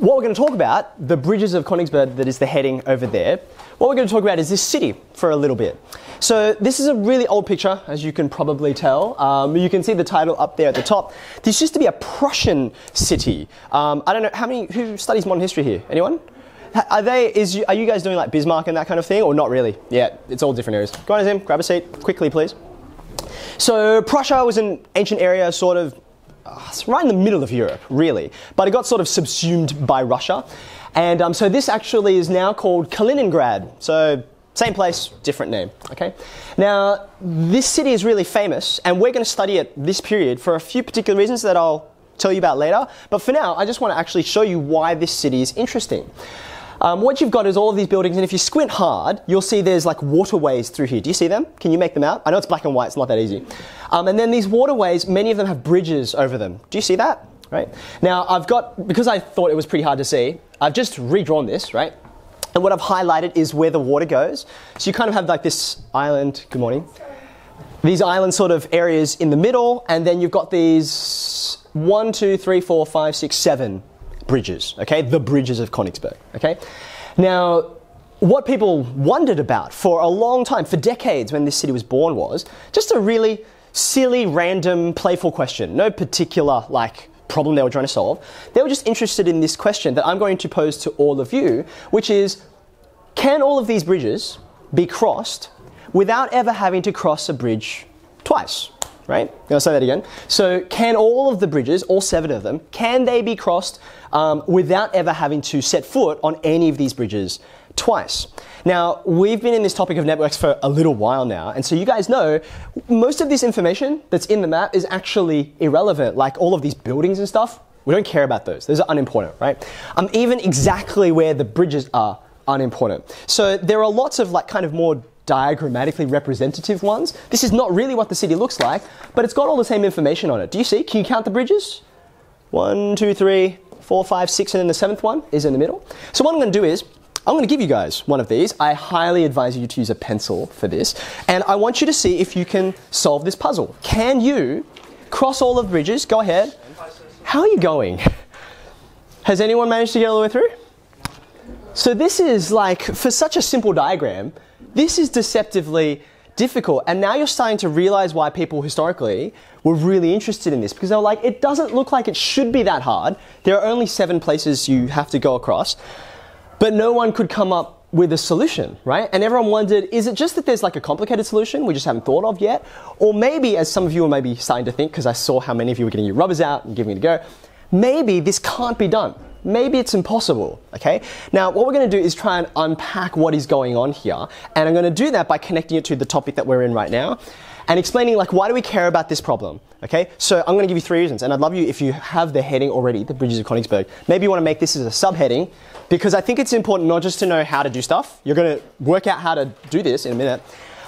what we're going to talk about, the bridges of Königsberg, that is the heading over there, what we're going to talk about is this city for a little bit. So this is a really old picture, as you can probably tell. Um, you can see the title up there at the top. This used to be a Prussian city. Um, I don't know how many who studies modern history here. Anyone? Are they? Is are you guys doing like Bismarck and that kind of thing, or not really? Yeah, it's all different areas. Go on, Azim, grab a seat quickly, please. So Prussia was an ancient area, sort of right in the middle of Europe, really, but it got sort of subsumed by Russia. And um, so this actually is now called Kaliningrad. So same place, different name. Okay. Now this city is really famous, and we're going to study it this period for a few particular reasons that I'll tell you about later. But for now, I just want to actually show you why this city is interesting. Um, what you've got is all of these buildings, and if you squint hard, you'll see there's like waterways through here. Do you see them? Can you make them out? I know it's black and white, it's not that easy. Um, and then these waterways, many of them have bridges over them. Do you see that? Right? Now, I've got, because I thought it was pretty hard to see, I've just redrawn this, right? And what I've highlighted is where the water goes. So you kind of have like this island, good morning, these island sort of areas in the middle, and then you've got these one, two, three, four, five, six, seven bridges, okay? The bridges of Königsberg, okay? Now, what people wondered about for a long time, for decades when this city was born, was just a really silly, random, playful question. No particular, like, problem they were trying to solve. They were just interested in this question that I'm going to pose to all of you, which is can all of these bridges be crossed without ever having to cross a bridge twice? Right? I'll say that again. So, can all of the bridges, all seven of them, can they be crossed um, without ever having to set foot on any of these bridges twice? Now, we've been in this topic of networks for a little while now, and so you guys know most of this information that's in the map is actually irrelevant, like all of these buildings and stuff. We don't care about those. Those are unimportant, right? Um, even exactly where the bridges are unimportant. So there are lots of like kind of more diagrammatically representative ones. This is not really what the city looks like, but it's got all the same information on it. Do you see? Can you count the bridges? One, two, three, four, five, six, and then the seventh one is in the middle. So what I'm going to do is I'm going to give you guys one of these. I highly advise you to use a pencil for this. And I want you to see if you can solve this puzzle. Can you cross all of the bridges? Go ahead. How are you going? Has anyone managed to get all the way through? So this is like, for such a simple diagram, this is deceptively difficult. And now you're starting to realize why people historically were really interested in this because they were like, it doesn't look like it should be that hard. There are only seven places you have to go across. But no one could come up with a solution, right? And everyone wondered, is it just that there's like a complicated solution we just haven't thought of yet? Or maybe, as some of you are maybe starting to think, because I saw how many of you were getting your rubbers out and giving it a go, maybe this can't be done. Maybe it's impossible, okay? Now, what we're going to do is try and unpack what is going on here, and I'm going to do that by connecting it to the topic that we're in right now and explaining like why do we care about this problem okay? So i'm going to give you three reasons and i'd love you if you have the heading already the bridges of königsberg maybe you want to make this as a subheading because i think it's important not just to know how to do stuff you're going to work out how to do this in a minute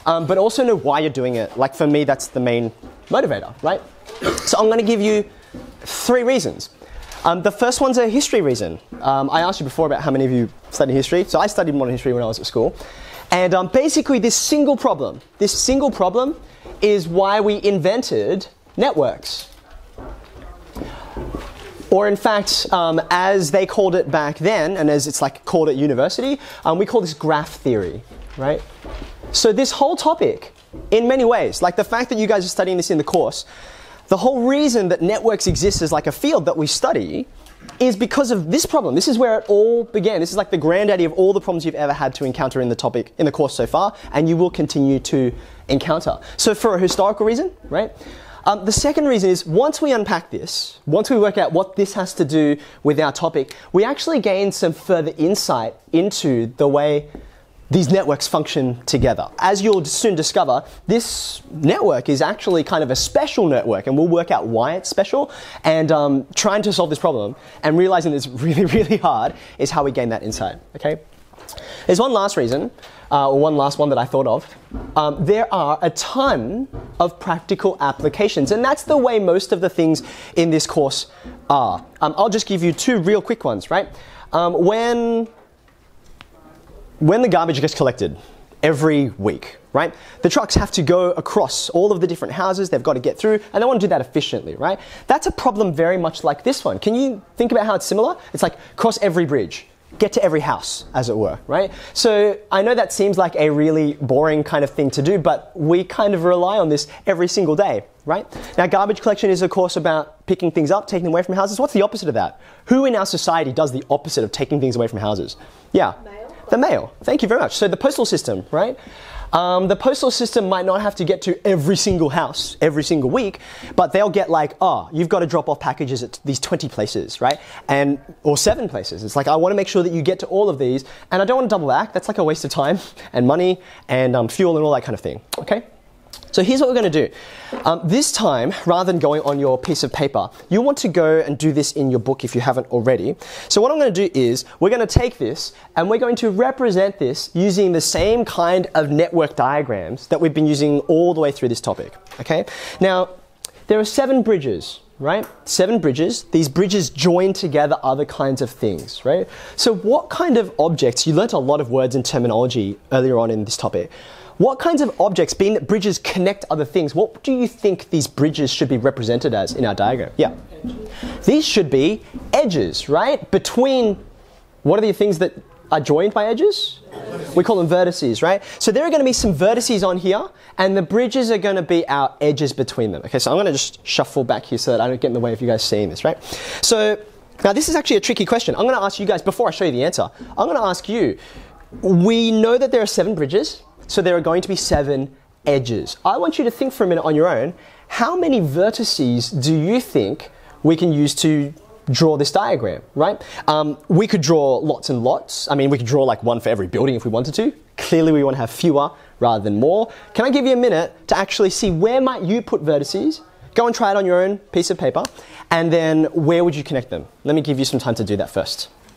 um, but also know why you're doing it. Like for me that's the main motivator right? So i'm going to give you three reasons um, the first one's a history reason. Um, I asked you before about how many of you study history. So I studied modern history when I was at school. And um, basically, this single problem, this single problem is why we invented networks. Or, in fact, um, as they called it back then, and as it's like called at university, um, we call this graph theory, right? So, this whole topic, in many ways, like the fact that you guys are studying this in the course, the whole reason that networks exist as like a field that we study is because of this problem. This is where it all began. This is like the granddaddy of all the problems you've ever had to encounter in the topic in the course so far, and you will continue to encounter. So, for a historical reason, right? Um, the second reason is once we unpack this, once we work out what this has to do with our topic, we actually gain some further insight into the way these networks function together. As you'll soon discover, this network is actually kind of a special network, and we'll work out why it's special. And um, trying to solve this problem and realizing it's really, really hard is how we gain that insight. Okay. There's one last reason, uh, or one last one that I thought of. Um, there are a ton of practical applications, and that's the way most of the things in this course are. Um, I'll just give you two real quick ones, right? Um, when when the garbage gets collected, every week, right? The trucks have to go across all of the different houses, they've got to get through, and they want to do that efficiently, right? That's a problem very much like this one. Can you think about how it's similar? It's like cross every bridge get to every house, as it were, right? So I know that seems like a really boring kind of thing to do, but we kind of rely on this every single day, right? Now, garbage collection is, of course, about picking things up, taking them away from houses. What's the opposite of that? Who in our society does the opposite of taking things away from houses? Yeah. The mail. Thank you very much. So the postal system, right? Um, the postal system might not have to get to every single house every single week, but they'll get like, oh, you've got to drop off packages at these 20 places, right? And or seven places. It's like I want to make sure that you get to all of these, and I don't want to double back. That's like a waste of time and money and um, fuel and all that kind of thing. Okay. So here's what we're going to do. Um, this time, rather than going on your piece of paper, you want to go and do this in your book if you haven't already. So what I'm going to do is we're going to take this and we're going to represent this using the same kind of network diagrams that we've been using all the way through this topic. Okay. Now, there are seven bridges right? Seven bridges. These bridges join together other kinds of things, right? So, what kind of objects? You learnt a lot of words and terminology earlier on in this topic. What kinds of objects, being that bridges connect other things, what do you think these bridges should be represented as in our diagram? Yeah. These should be edges, right? Between what are the things that are joined by edges? We call them vertices, right? So there are going to be some vertices on here, and the bridges are going to be our edges between them. Okay, so I'm going to just shuffle back here so that I don't get in the way of you guys seeing this, right? So now this is actually a tricky question. I'm going to ask you guys, before I show you the answer, I'm going to ask you, we know that there are seven bridges, so there are going to be seven edges. I want you to think for a minute on your own, how many vertices do you think we can use to draw this diagram, right? Um, we could draw lots and lots. I mean, we could draw like one for every building if we wanted to. Clearly, we want to have fewer rather than more. Can I give you a minute to actually see where might you put vertices? Go and try it on your own piece of paper, and then where would you connect them? Let me give you some time to do that first.